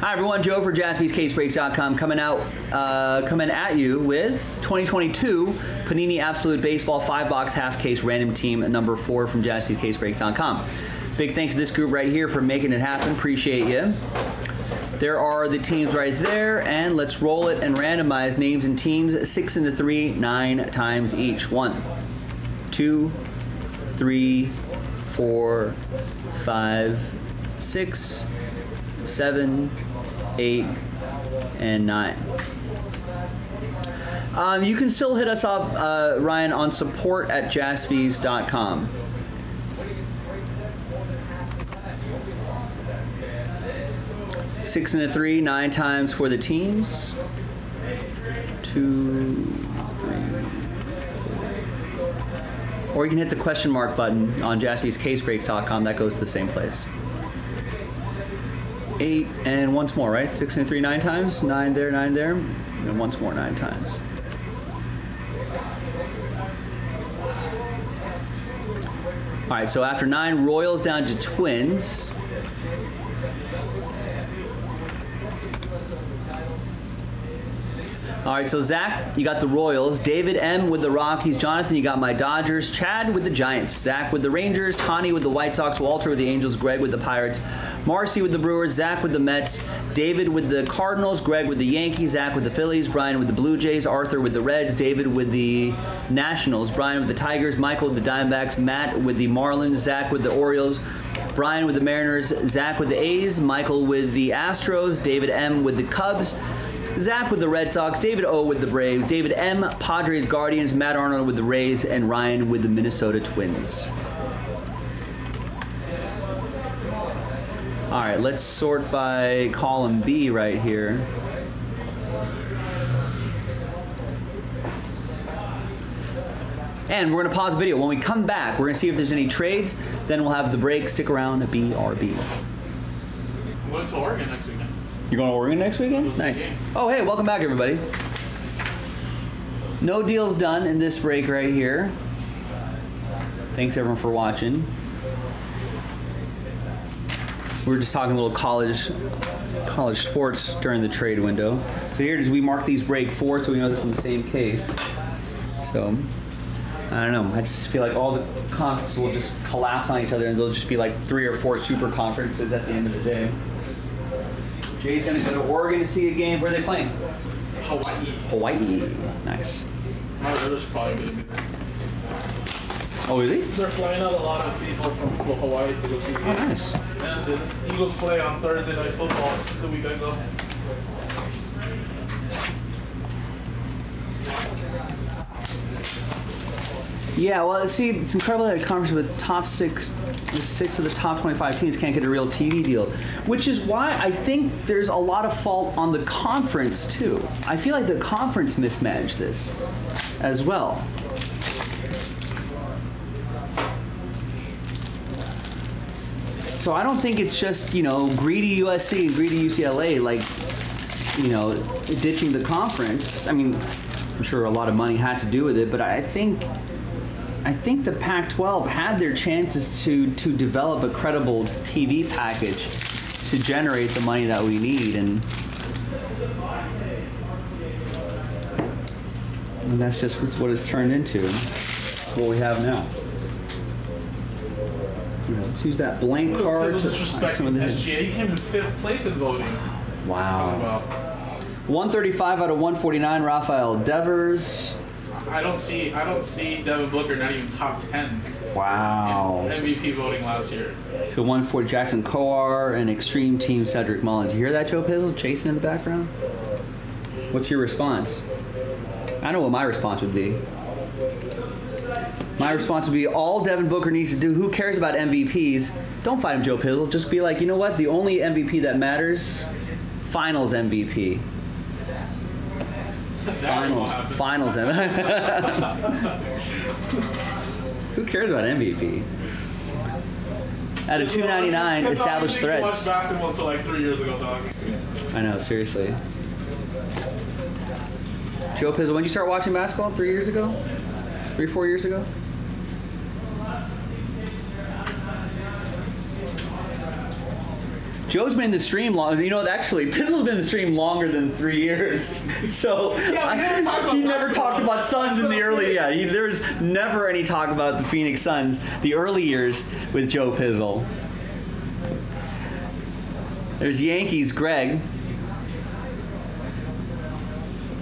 Hi everyone, Joe for jaspyscasebreaks.com coming out, uh, coming at you with 2022 Panini Absolute Baseball 5-box half case random team number 4 from jaspyscasebreaks.com. Big thanks to this group right here for making it happen. Appreciate you. There are the teams right there, and let's roll it and randomize names and teams six into three, nine times each. One, two, three, four, five, six, seven, eight, and nine. Um, you can still hit us up, uh, Ryan, on support at jaspys.com. Six and a three, nine times for the teams. Two, three. Or you can hit the question mark button on jaspyscasebreaks.com. That goes to the same place. Eight and once more, right? Six and three, nine times. Nine there, nine there. And once more, nine times. All right, so after nine, Royals down to Twins. All right, so Zach, you got the Royals. David M with the Rockies. Jonathan, you got my Dodgers. Chad with the Giants. Zach with the Rangers. Connie with the White Sox. Walter with the Angels. Greg with the Pirates. Marcy with the Brewers. Zach with the Mets. David with the Cardinals. Greg with the Yankees. Zach with the Phillies. Brian with the Blue Jays. Arthur with the Reds. David with the Nationals. Brian with the Tigers. Michael with the Diamondbacks. Matt with the Marlins. Zach with the Orioles. Brian with the Mariners. Zach with the A's. Michael with the Astros. David M with the Cubs. Zach with the Red Sox, David O with the Braves, David M, Padres, Guardians, Matt Arnold with the Rays, and Ryan with the Minnesota Twins. All right, let's sort by column B right here. And we're going to pause the video. When we come back, we're going to see if there's any trades. Then we'll have the break. Stick around, BRB. I'm going to Oregon next weekend. You're going to Oregon next weekend? Nice. Oh, hey, welcome back, everybody. No deals done in this break right here. Thanks, everyone, for watching. We were just talking a little college college sports during the trade window. So here it is. We mark these break four so we know they're from the same case. So, I don't know. I just feel like all the conferences will just collapse on each other and there'll just be like three or four super conferences at the end of the day. Jay's gonna go to Oregon to see a game. Where are they playing? Hawaii. Hawaii. Nice. My brother's probably to be there. Oh, is he? They're flying out a lot of people from Hawaii to go see the Oh, nice. And the Eagles play on Thursday night football the weekend ago. Yeah, well, see, it's incredible that a conference with top six, six of the top 25 teams can't get a real TV deal, which is why I think there's a lot of fault on the conference, too. I feel like the conference mismanaged this as well. So I don't think it's just, you know, greedy USC and greedy UCLA, like, you know, ditching the conference. I mean, I'm sure a lot of money had to do with it, but I think I think the Pac-12 had their chances to to develop a credible TV package to generate the money that we need, and, and that's just what it's turned into. What we have now. Let's use that blank card to find some of the. SGA. He came in fifth place in voting. Wow. 135 out of 149. Rafael Devers. I don't see. I don't see Devin Booker not even top ten Wow. in MVP voting last year. To 140 Jackson Kowar and Extreme Team Cedric Mullins. You hear that, Joe Pizzle? Chasing in the background? What's your response? I know what my response would be. My response would be all Devin Booker needs to do, who cares about MVPs? Don't fight him, Joe Pizzle. Just be like, you know what? The only MVP that matters, finals MVP. Finals. Finals MVP. who cares about MVP? At a 299, That's all you established watched basketball until like three years ago, dog. I know, seriously. Joe Pizzle, when did you start watching basketball? Three years ago? Three, four years ago? Joe's been in the stream long. You know, actually, Pizzle's been in the stream longer than three years. So Yeah, never he never talked about Suns in the early. Yeah, he, there's never any talk about the Phoenix Suns, the early years with Joe Pizzle. There's Yankees, Greg.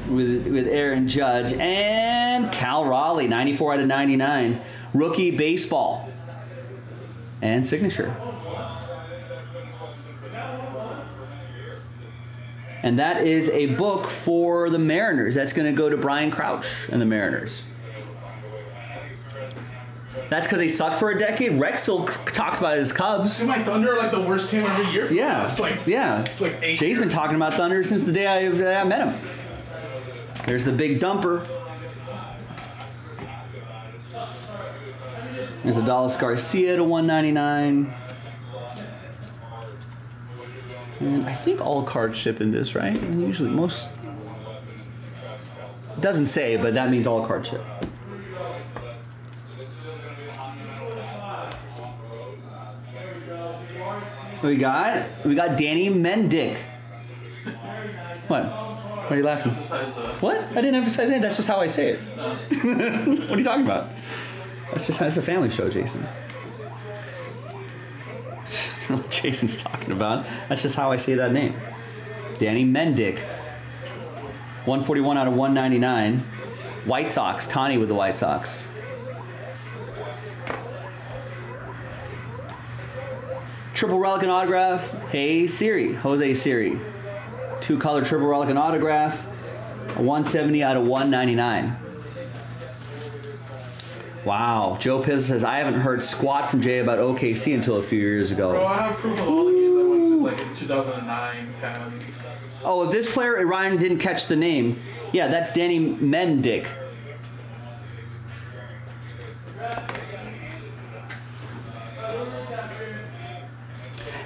With, with Aaron Judge and Cal Raleigh, 94 out of 99. Rookie baseball and signature. And that is a book for the Mariners. That's going to go to Brian Crouch and the Mariners. That's because they sucked for a decade. Rex still talks about his Cubs. See, my Thunder are like the worst team every year. Yeah, us. like yeah. It's like eight. Jay's been talking about Thunder since the day I, I met him. There's the big dumper. There's Adolis Garcia to 199. And I think all cards ship in this, right? And usually most. Doesn't say, but that means all cards ship. We got we got Danny Mendick. What? Why are you laughing? What? I didn't emphasize it. That's just how I say it. what are you talking about? That's just that's a family show, Jason. What Jason's talking about. That's just how I say that name. Danny Mendick. 141 out of 199. White Sox. Tawny with the White Sox. Triple relic and autograph. Hey Siri. Jose Siri. Two color triple relic and autograph. A 170 out of 199. Wow. Joe Piz says, I haven't heard squat from Jay about OKC until a few years Bro, ago. I have proof of all the games I went since like in 2009, 10. Oh, if this player, Ryan didn't catch the name, yeah, that's Danny Mendick.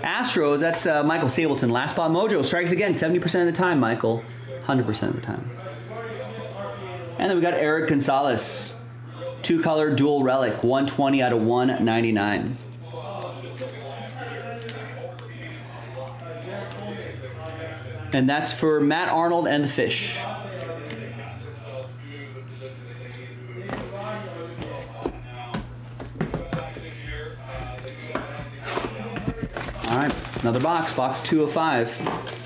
Astros, that's uh, Michael Sableton. Last spot mojo strikes again 70% of the time, Michael. 100% of the time. And then we got Erik Gonzalez. Two color dual relic, 120 out of 199. And that's for Matt Arnold and the Fish. All right, another box, box 205.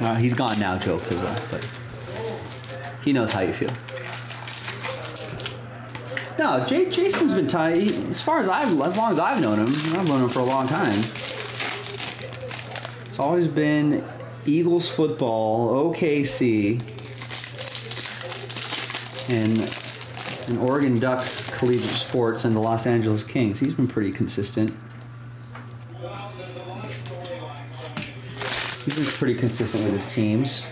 Uh, he's gone now, Joe Pizzle, but he knows how you feel. No, Jay, Jason's been tight. As far as I've, as long as I've known him, I've known him for a long time. It's always been Eagles football, OKC, and and Oregon Ducks collegiate sports and the Los Angeles Kings. He's been pretty consistent. He's been pretty consistent with his teams.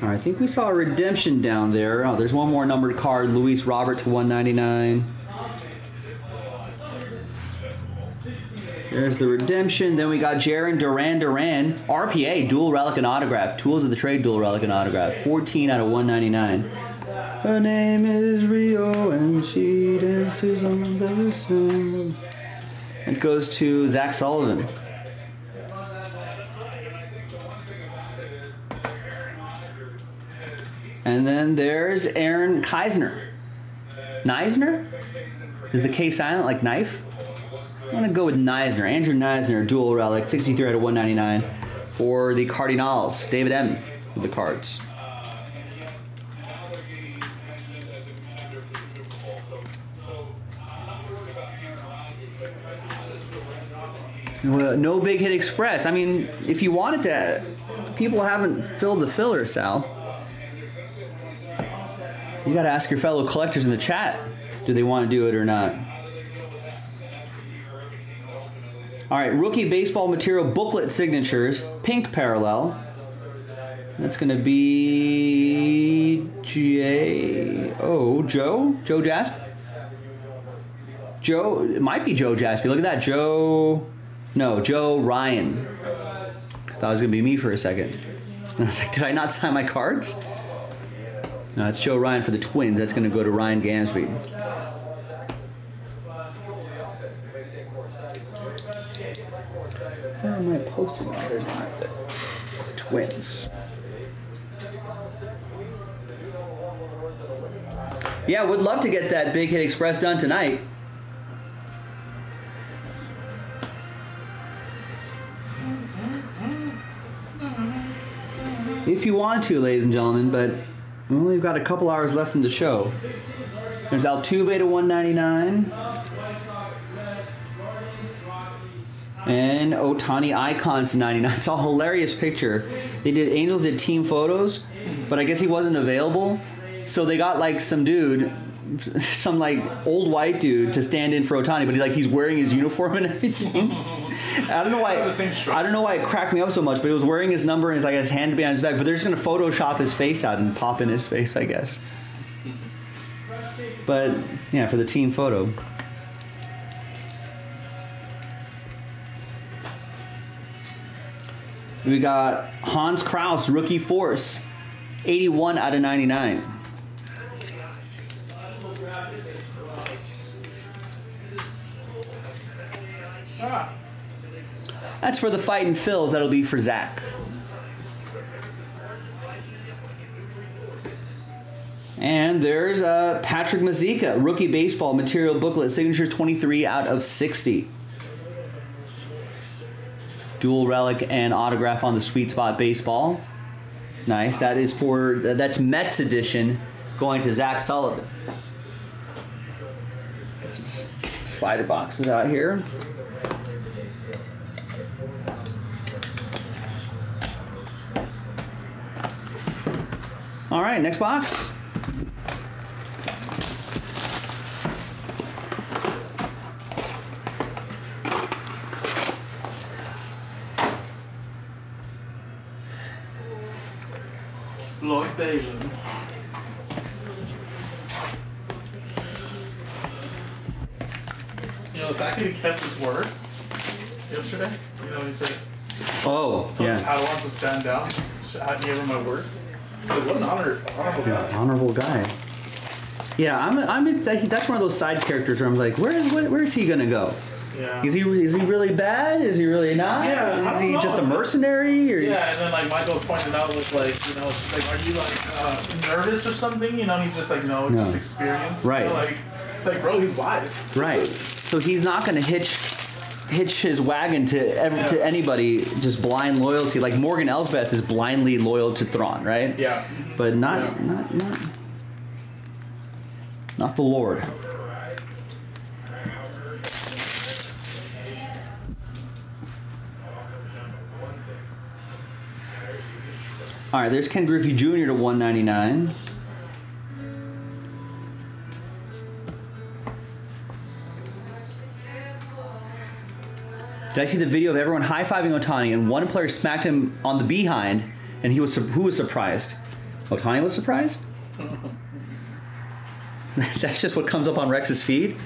I think we saw a redemption down there. Oh, there's one more numbered card. Luis Robert to 199. There's the redemption. Then we got Jarren Duran Duran, RPA, dual relic and autograph. Tools of the trade, dual relic and autograph. 14 out of 199. Her name is Rio and she dances on the sand. It goes to Zach Sullivan. And then there's Aaron Keisner. Neisner? Is the K silent like knife? I'm gonna go with Neisner. Andrew Neisner, dual relic, 63 out of 199 for the Cardinals. David M. with the cards. No big hit express. I mean, if you wanted to, people haven't filled the filler, Sal. You got to ask your fellow collectors in the chat do they want to do it or not. All right, rookie baseball material booklet signatures, pink parallel. That's going to be J. Oh, Joe? Joe Jasp? Joe, it might be Joe Jaspy. Look at that. Joe, no, Joe Ryan. Thought it was going to be me for a second. And I was like, did I not sign my cards? No, it's Joe Ryan for the Twins. That's going to go to Ryan Gansby. Am I posting? Oh, there's my Twins. Yeah, would love to get that Big Hit Express done tonight. If you want to, ladies and gentlemen, but we've only got a couple hours left in the show. There's Altuve to 199. And Ohtani Icons to 99. I saw a hilarious picture. They did Angels did team photos, but I guess he wasn't available. So they got like some dude, some like old white dude to stand in for Ohtani, but he like he's wearing his uniform and everything. I don't know why. The same stripe. I don't know why it cracked me up so much, but he was wearing his number and he's like his hand behind his back. But they're just gonna Photoshop his face out and pop in his face, I guess. But yeah, for the team photo. We got Hans Crouse, rookie force, 81 out of 99. Ah, That's for the fighting Phils. That'll be for Zach. And there's uh, Patrick Mazeika, rookie baseball material booklet, signature 23 out of 60. Dual relic and autograph on the sweet spot baseball. Nice. That is for that's Mets edition, going to Zach Sullivan. Get some Slider boxes out here. All right, next box. Lloyd Balin. You know, the fact that he kept his word yesterday, you know, he said, Oh, yeah. I want to stand down. I gave him my word. Like, what an honor, honorable Yeah, guy. honorable guy. Yeah, I'm. I'm. That's one of those side characters where I'm like, where is where, where's he gonna go? Yeah. Is he is he really bad? Is he really not? Yeah, Is he know. just a mercenary? Or Yeah, and then like Michael pointed out was like, you know, it's like, are you like uh, nervous or something? You know, and he's just like, no, it's No. just experience. Right. You know, like, it's like, bro, he's wise. Right. So he's not gonna hitch hitch his wagon to ev- to anybody just blind loyalty. Like Morgan Elsbeth is blindly loyal to Thrawn, right? Yeah. But not Yeah. not not not the Lord. All right, there's Ken Griffey Jr. to 199. Did I see the video of everyone high fiving Ohtani and one player smacked him on the behind and he was who was surprised? Ohtani was surprised. That's just what comes up on Rex's feed.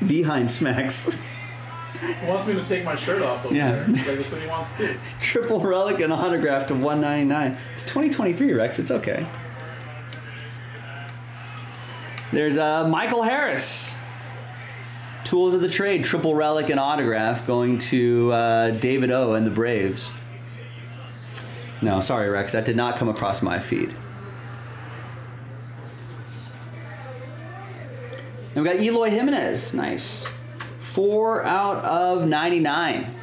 behind smacks. He wants me to take my shirt off over Yeah. there. Like, that's what he wants to. Triple relic and autograph to 199. It's 2023, Rex. It's okay. There's uh, Michael Harris. Tools of the trade, triple relic and autograph going to uh, David O and the Braves. No, sorry, Rex. That did not come across my feed. And we got Eloy Jimenez. Nice. Four out of 99.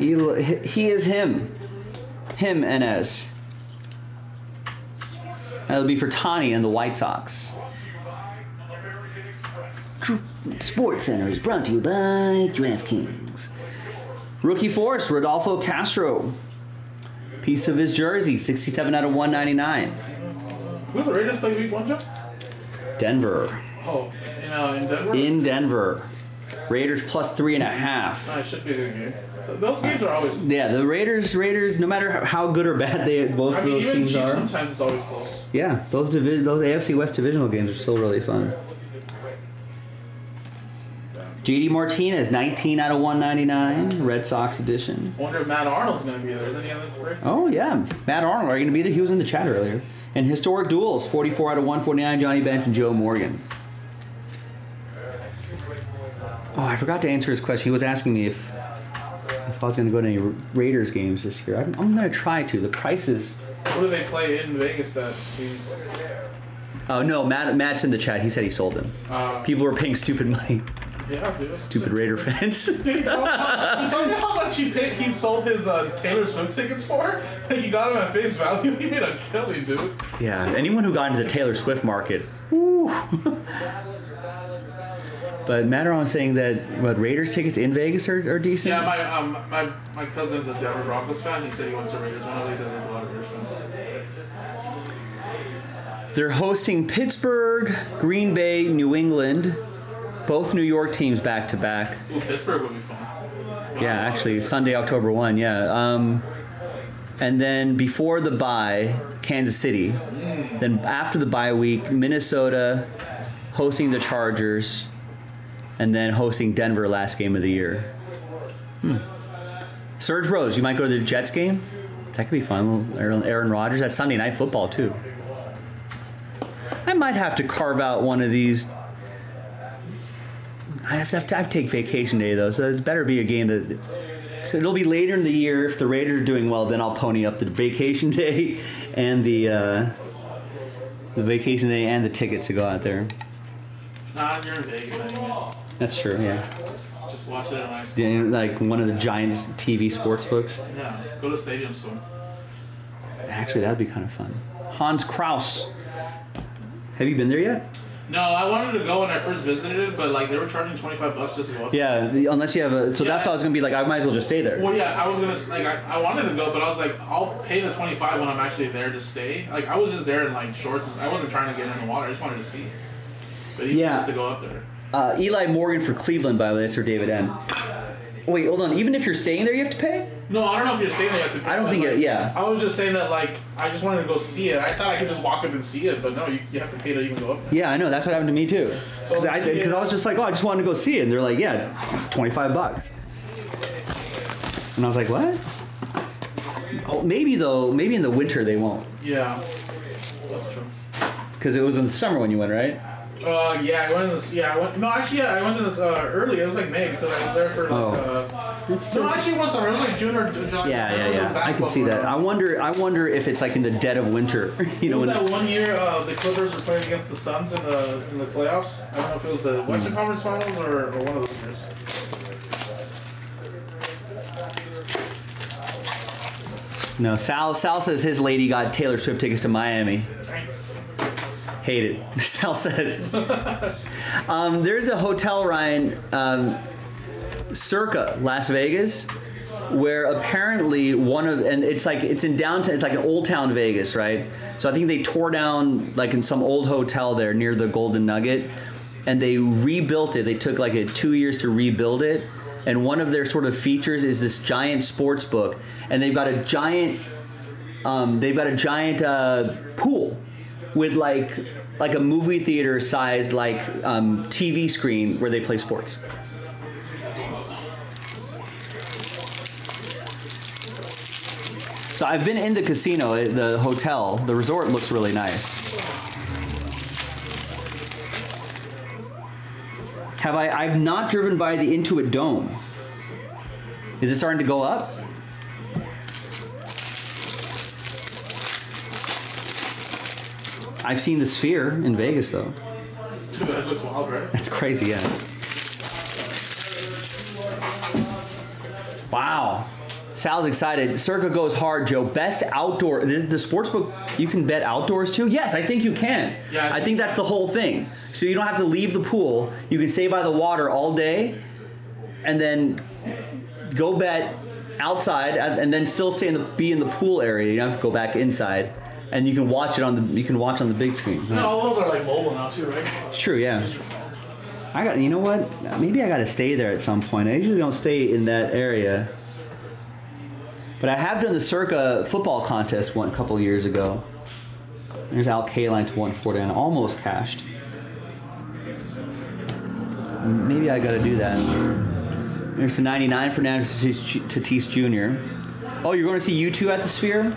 Eloy, he he is him. Him, Inez. That'll be for Tani and the White Sox. Sports Center is brought to you by DraftKings. Rookie Force, Rodolfo Castro. Piece of his jersey, 67 out of 199. Who the Raiders play week one, Joe? Denver. Oh, In, in Denver? in Denver. Raiders plus three and a half. It should be good Those games are always. Yeah, the Raiders, Raiders. No matter how- good or bad they both I of those teams Chiefs are. sometimes it's always close. Yeah, those divi- those AFC West divisional games are still really fun. JD Martinez, 19 out of 199, Red Sox edition. I wonder if Matt Arnold's going to be there. Is any other? Oh yeah, Matt Arnold, are you gonna be there? He was in the chat earlier. And historic duels, 44 out of 149, Johnny Bench and Joe Morgan. Oh, I forgot to answer his question. He was asking me if if I was gonna go to any Raiders games this year. I'm, I'm gonna try to. The prices. What do they play in Vegas that. Oh no, Matt Matt's in the chat. He said he sold them. Uh, People were paying stupid money. yeah, dude. Stupid Raider fans. He told, he told me how much he paid. He sold his uh, Taylor Swift tickets for. He got them at face value. He made a killing, dude. yeah, anyone who got into the Taylor Swift market. Woo. but Matt was saying that what Raiders tickets in Vegas are, are decent. Yeah, my um my my cousin's a Denver Broncos fan. He said he went to Raiders. One of these said there's a lot of Raiders fans. They're hosting Pittsburgh, Green Bay, New England, both New York teams back to back. Ooh, Pittsburgh would be fun. Yeah, actually Sunday, October one. Yeah, um, and then before the bye, Kansas City. Then after the bye week, Minnesota hosting the Chargers, and then hosting Denver last game of the year. Hmm. Serge Rose, you might go to the Jets game. That could be fun. Aaron, Rodgers. That's Sunday night football too. I might have to carve out one of these. I have to, have to, have to take vacation day though, so it better be a game that. So it'll be later in the year if the Raiders are doing well. Then I'll pony up the vacation day and the uh, the vacation day and the ticket to go out there. Vegas. That's true. Yeah, Just, just watch it nice. Yeah, like one of the Giants TV sports books. Yeah, go to stadium soon. Actually, that'd be kind of fun. Hans Crouse. Have you been there yet? No, I wanted to go when I first visited it, but like they were charging twenty five bucks just to go. Up. Yeah, unless you have a. So that's why I was gonna be like, I might as well just stay there. Well, yeah, I was gonna s- like I, I wanted to go, but I was like, I'll pay the twenty five when I'm actually there to stay. Like I was just there in like shorts. I wasn't trying to get in the water. I just wanted to see. But he Yeah. wants to go up there. Uh, Eli Morgan for Cleveland, by the way, that's for David M. Wait, hold on. Even if you're staying there, you have to pay. No, I don't know if you're staying there. You have to pay, I don't think like, it- yeah. I was just saying that like I just wanted to go see it. I thought I could just walk up and see it, but no, you, you have to pay to even go up. there. Yeah, I know. That's what happened to me too. Because I, cause I was just like, oh, I just wanted to go see it. And they're like, yeah, 25 bucks. And I was like, what? Oh, maybe though, maybe in the winter they won't. Yeah, that's true. Because it was in the summer when you went, right? Uh, yeah, I went to this. Yeah, I went. No, actually, yeah, I went to this uh, early. It was like May because I was there for like. Oh. Uh, It's no, actually, it was summer. It was like June or July. yeah, yeah, It yeah. I can see that. I wonder. I wonder if it's like in the dead of winter. You know, What when was that one year uh, the Clippers were playing against the Suns in the in the playoffs? I don't know if it was the Western Hmm. Conference Finals or, or one of those years. no. Sal. Sal says his lady got Taylor Swift tickets to Miami. Hate it. Sal says. um, there's a hotel, Ryan, um, circa Las Vegas, where apparently one of and it's like it's in downtown. It's like an old town Vegas, right? So I think they tore down like in some old hotel there near the Golden Nugget, and they rebuilt it. They took like a two years to rebuild it. And one of their sort of features is this giant sports book, and they've got a giant um, they've got a giant uh, pool with like like a movie theater size like um, TV screen where they play sports. So I've been in the casino, uh, the hotel. The resort looks really nice. Have I? I've not driven by the Intuit Dome. Is it starting to go up? I've seen the Sphere in Vegas though. That looks wild, right? That's crazy, yeah. Wow. Sal's excited. Circa goes hard, Joe. Best outdoor. The, the sports book, you can bet outdoors too? Yes, I think you can. Yeah, I I think- think that's the whole thing. So you don't have to leave the pool. You can stay by the water all day and then go bet outside and and then still stay in the be in the pool area. You don't have to go back inside. And you can watch it on the you can watch on the big screen. And all those are like mobile now too, right? It's true, yeah. Use your phone. I got. You know what? Maybe I got to stay there at some point. I usually don't stay in that area. But I have done the Circa football contest one couple years ago. There's Al Kaline to 149, almost cashed. Maybe I got to do that. There's a 99 for Fernando Tatis Tatis Jr. Oh, you're going to see you two at the Sphere?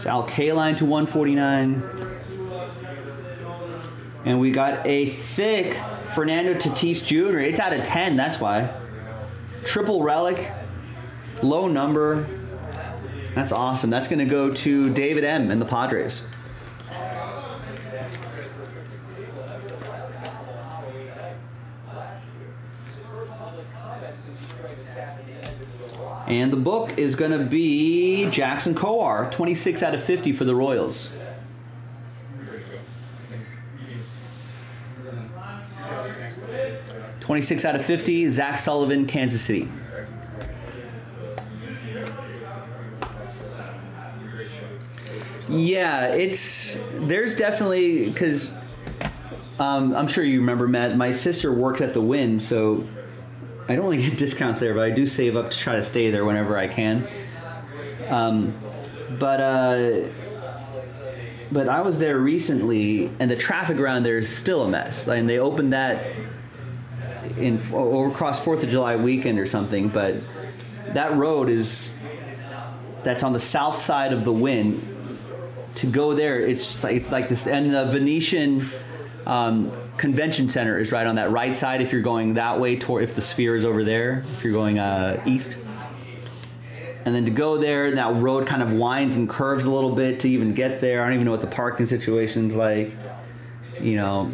It's Al Kaline to 149. And we got a thick Fernando Tatis Jr. It's out of 10, that's why. Triple relic, low number. That's awesome. That's going to go to David M. and the Padres. And the book is going to be Jackson Kowar, 26 out of 50 for the Royals. Twenty-six out of fifty. Zach Sullivan, Kansas City. Yeah, it's there's definitely because um, I'm sure you remember Matt. My sister worked at the Wynn, so I don't only get discounts there, but I do save up to try to stay there whenever I can. Um, but uh, but I was there recently, and the traffic around there is still a mess. And they opened that in over across Fourth of July weekend or something, but that road is that's on the south side of the Wynn. To go there, it's like, it's like this, and the Venetian um, Convention Center is right on that right side. If you're going that way, toward if the Sphere is over there, if you're going uh, east, and then to go there, that road kind of winds and curves a little bit to even get there. I don't even know what the parking situation's like. You know,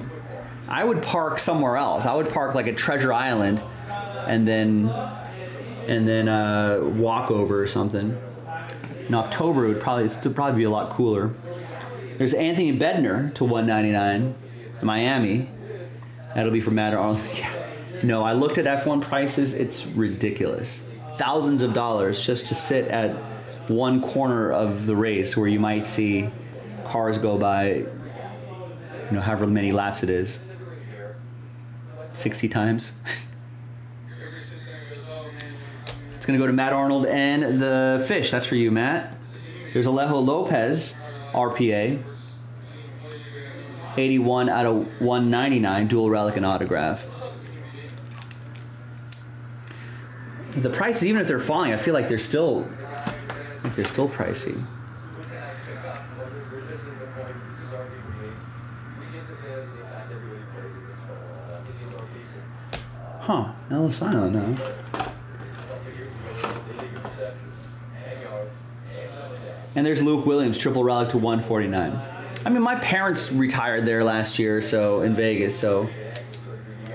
I would park somewhere else. I would park like at Treasure Island, and then and then uh, walk over or something. In October, it would probably it'd probably be a lot cooler. There's Anthony Bender to 199, Miami. That'll be for Matt Arnold. Yeah. No, I looked at F1 prices. It's ridiculous. Thousands of dollars just to sit at one corner of the race where you might see cars go by, you know, however many laps it is. 60 times. it's going to go to Matt Arnold and the fish. That's for you, Matt. There's Alejo Lopez, RPA. 81 out of 199, dual relic and autograph. The prices, even if they're falling, I feel like they're still, like they're still pricey. Huh, Ellis Island, huh? And there's Luke Williams, triple relic to 149. I mean, my parents retired there last year, so in Vegas. So.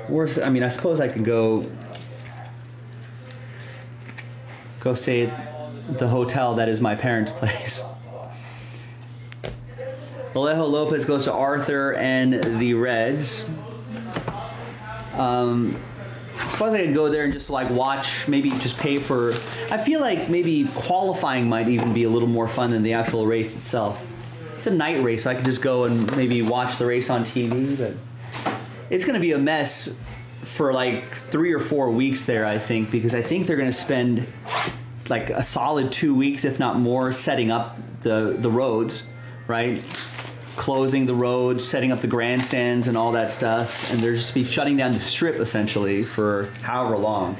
I mean, I suppose I could go go stay at the hotel that is my parents' place. Alejo Lopez goes to Arthur and the Reds. Um, I suppose I could go there and just like watch, maybe just pay for. I feel like maybe qualifying might even be a little more fun than the actual race itself. It's a night race, so I could just go and maybe watch the race on TV, but it's going to be a mess for like three or four weeks there, I think, because I think they're going to spend like a solid two weeks, if not more, setting up the, the roads, right? Closing the roads, setting up the grandstands and all that stuff, and they're just be shutting down the strip essentially for however long.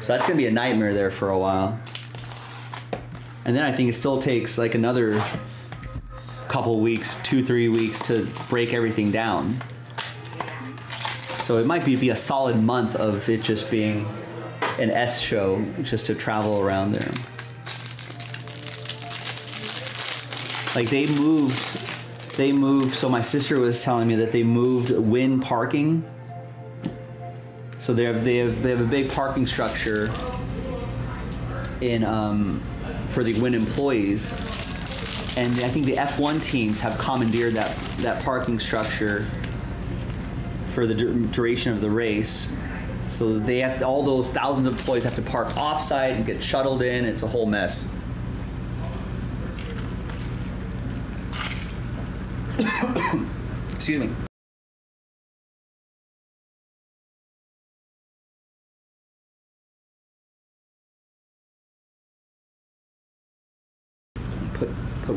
So that's going to be a nightmare there for a while. And then I think it still takes like another couple weeks, two, three weeks to break everything down. So it might be, be a solid month of it just being an S show just to travel around there. Like they moved, they moved. So my sister was telling me that they moved Wynn parking. So they have they have they have a big parking structure in um, for the Wynn employees, and I think the F1 teams have commandeered that that parking structure for the duration of the race. So they have to, all those thousands of employees have to park offsite and get shuttled in. It's a whole mess. Excuse me.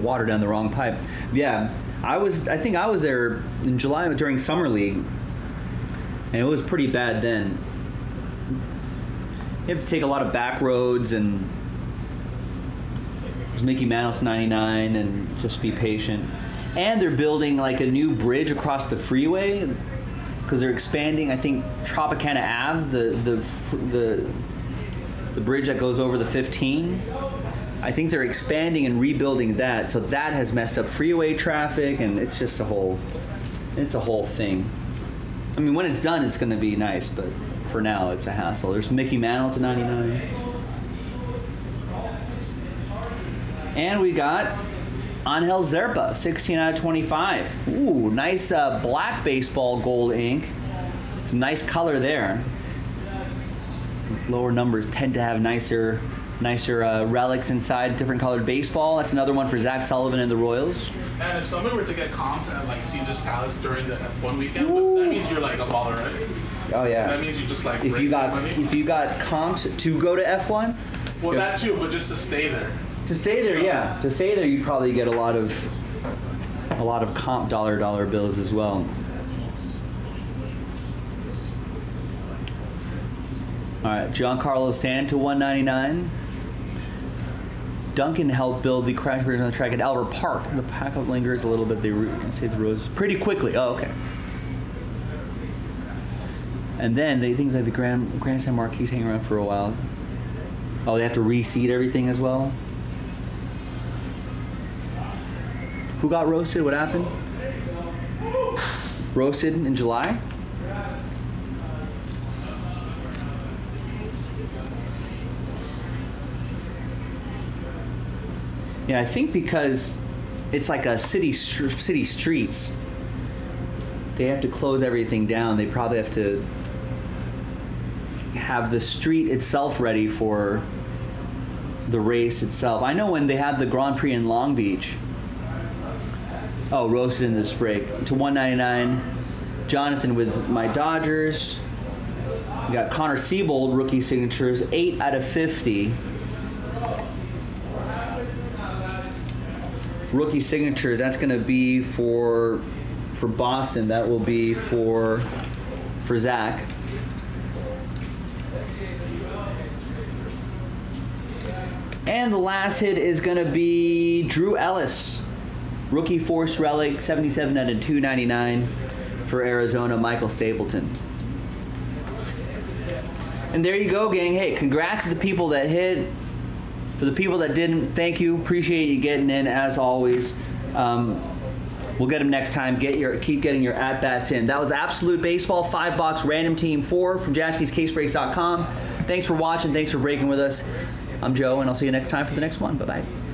Water down the wrong pipe. Yeah, I was. I think I was there in July during summer league, and it was pretty bad then. You have to take a lot of back roads and there's Mickey Mouse 99 and just be patient. And they're building like a new bridge across the freeway because they're expanding. I think Tropicana Ave, the the the the bridge that goes over the 15. I think they're expanding and rebuilding that, so that has messed up freeway traffic, and it's just a whole it's a whole thing. I mean, when it's done, it's going to be nice, but for now, it's a hassle. There's Mickey Mantle to 99. And we got Angel Zerpa, 16 out of 25. Ooh, nice uh, black baseball gold ink. Some nice color there. Lower numbers tend to have nicer, nicer uh, relics inside. Different colored baseball. That's another one for Zach Sullivan and the Royals. And if someone were to get comps at like Caesar's Palace during the F1 weekend, that means you're like a baller, right? Oh yeah. That means you just like if you got money. if you got comped to go to F1, well, yeah. that too, but just to stay there. to stay there, yeah, to stay there, you'd probably get a lot of a lot of comp dollar dollar bills as well. All right, Giancarlo Stand to 199. Duncan helped build the crash bridge on the track at Albert Park. The packup lingers a little bit. They save the roads pretty quickly. Oh, okay. And then they things like the Grand Grandstand Marquis hang around for a while. Oh, they have to reseed everything as well. Who got roasted? What happened? Roasted in July? Yeah, I think because it's like a city city streets. They have to close everything down. They probably have to have the street itself ready for the race itself. I know when they had the Grand Prix in Long Beach. Oh, roasted in this break to 199. Jonathan with my Dodgers. We got Connor Seabold rookie signatures, eight out of 50. Rookie signatures. That's going to be for for Boston. That will be for for Zach. And the last hit is going to be Drew Ellis. Rookie Force Relic, 77 out of 299 for Arizona, Michael Stapleton. And there you go, gang. Hey, congrats to the people that hit. For the people that didn't, thank you. Appreciate you getting in as always. Um, we'll get them next time. Get your keep getting your at bats in. That was Absolute Baseball five box random team four from JaspysCaseBreaks.com. Thanks for watching. Thanks for breaking with us. I'm Joe, and I'll see you next time for the next one. Bye bye.